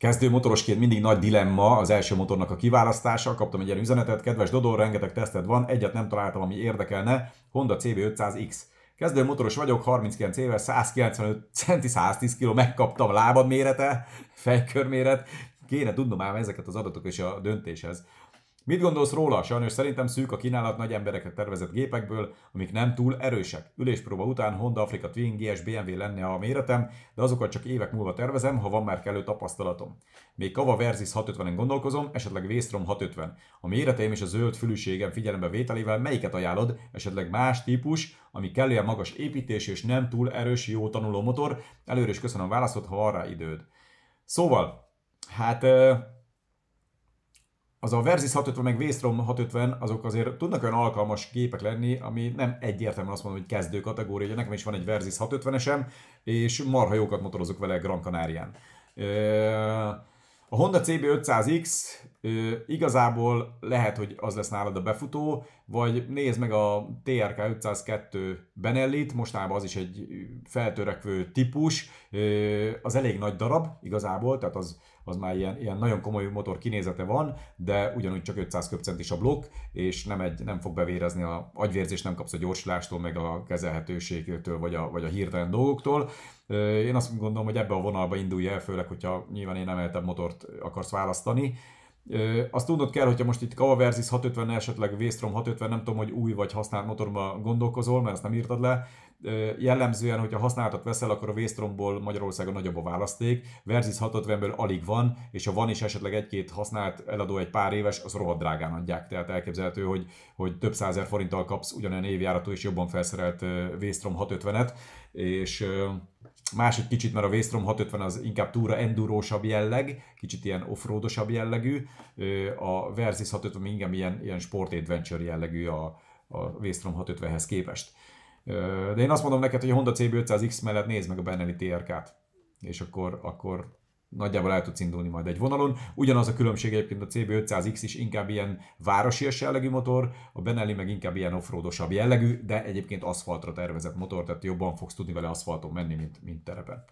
Kezdő motorosként mindig nagy dilemma az első motornak a kiválasztása. Kaptam egy ilyen üzenetet, kedves Dodó, rengeteg teszted van, egyet nem találtam, ami érdekelne, Honda CB500X. Kezdő motoros vagyok, 39 éves, 195 centi, 110 kg, megkaptam lábad mérete, fejkörméret, kéne tudnom ám ezeket az adatok és a döntéshez. Mit gondolsz róla? Sajnos szerintem szűk a kínálat nagy emberekre tervezett gépekből, amik nem túl erősek. Üléspróba után Honda Africa Twin GS BMW lenne a méretem, de azokat csak évek múlva tervezem, ha van már kellő tapasztalatom. Még Kava Versys 650-en gondolkozom, esetleg Véstrom 650. A méreteim és a zöld fülűségem figyelembe vételével melyiket ajánlod, esetleg más típus, ami kellően magas építés és nem túl erős, jó tanuló motor. Előre is köszönöm a válaszot, ha van rá időd. Szóval, hát az a Versys 650 meg Vestrom 650, azok azért tudnak olyan alkalmas gépek lenni, ami nem egyértelműen azt mondom, hogy kezdő kategória. Ugye nekem is van egy Versys 650-esem, és marha jókat motorozok vele Gran Canarián. A Honda CB500X igazából lehet, hogy az lesz nálad a befutó, vagy nézd meg a TRK 502 Benellit, mostában az is egy feltörekvő típus, az elég nagy darab igazából, tehát az, az már ilyen, ilyen nagyon komoly motor kinézete van, de ugyanúgy csak 500 köbcent is a blokk, és nem, egy, nem fog bevérezni a agyvérzést, nem kapsz a gyorsulástól, meg a kezelhetőségtől, vagy a, vagy a hirtelen dolgoktól. Én azt gondolom, hogy ebbe a vonalba indulj el, főleg, hogyha nyilván én emeltebb motort akarsz választani. Azt tudnod kell, hogyha most itt Kava Versys 650 esetleg Vestrom 650, nem tudom, hogy új vagy használt motorba gondolkozol, mert ezt nem írtad le, jellemzően, hogyha használtat veszel, akkor a Véstromból Magyarországon nagyobb a választék, Versys 650-ből alig van, és ha van is esetleg egy-két használt eladó egy pár éves, az rohadt drágán adják. Tehát elképzelhető, hogy, hogy több százer forinttal kapsz ugyanolyan évjáratú és jobban felszerelt Véstrom 650-et, és másik kicsit, mert a Véstrom 650 az inkább túra endurósabb jelleg, kicsit ilyen offroadosabb jellegű, a Versys 650 inkább ilyen, ilyen sport adventure jellegű a, a Véstrom 650-hez képest. De én azt mondom neked, hogy a Honda CB500X mellett nézd meg a Benelli TRK-t, és akkor, akkor nagyjából el tudsz indulni majd egy vonalon. Ugyanaz a különbség egyébként a CB500X is inkább ilyen városias jellegű motor, a Benelli meg inkább ilyen offroadosabb jellegű, de egyébként aszfaltra tervezett motor, tehát jobban fogsz tudni vele aszfalton menni, mint, mint terepen.